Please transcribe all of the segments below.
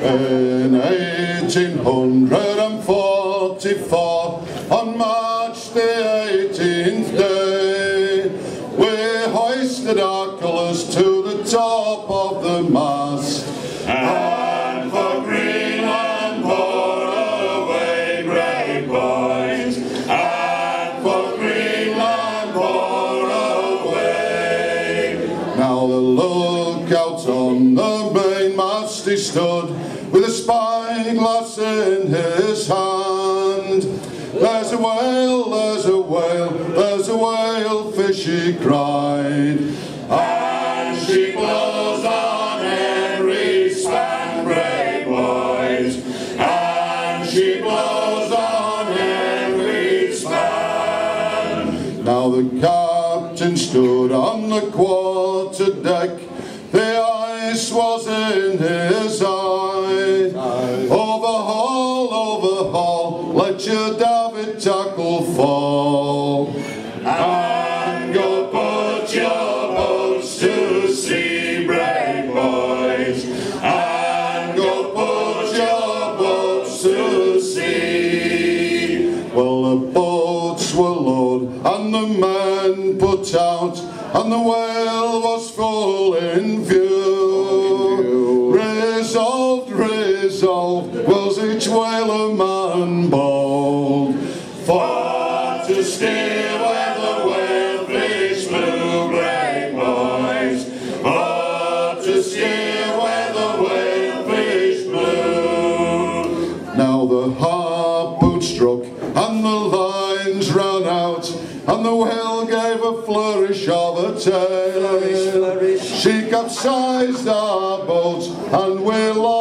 In 1844, on March the 18th day, we hoisted our on the mainmast he stood, with a spyglass in his hand. There's a whale, there's a whale, there's a whale fish, he cried. And she blows on every span, brave boys. And she blows on every span. Now the captain stood on the quarter deck. Was in his eye. Overhaul, overhaul, let your davit tackle fall. And go put your boats to sea, brave boys. And go put your boats to sea. Well, the boats were loaded and the men put out, and the whale was full in view. Was each whaler man bold, for to steer where the whale fish flew, brave boys. For to steer where the whale fish flew. Now the harpoon struck and the lines ran out, and the whale gave a flourish of her tail. She capsized our boat, and we lost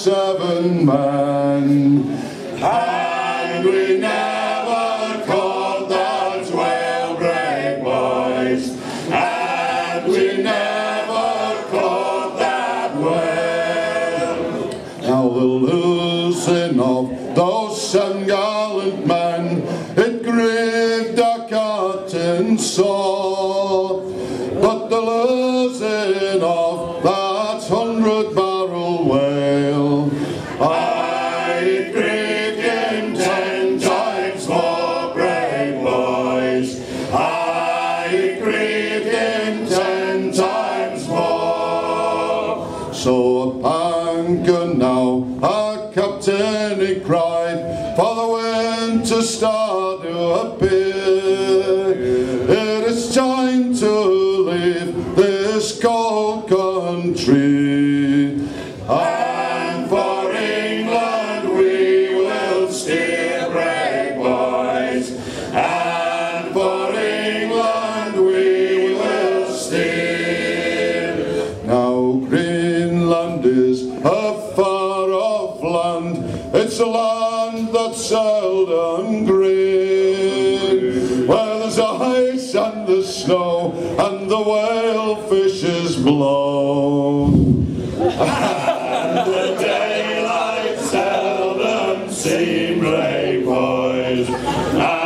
seven men. And we never caught that whale, brave boys. And we never caught that whale. Now the losing of those seven gallant men, it grieved our captain sore. So anchor now, our captain he cried, for the wind to start to appear. It is time to leave this cold country. A land that's seldom green. Where there's ice and the snow and the whale fishes blow. and the daylight seldom seen, brave boys.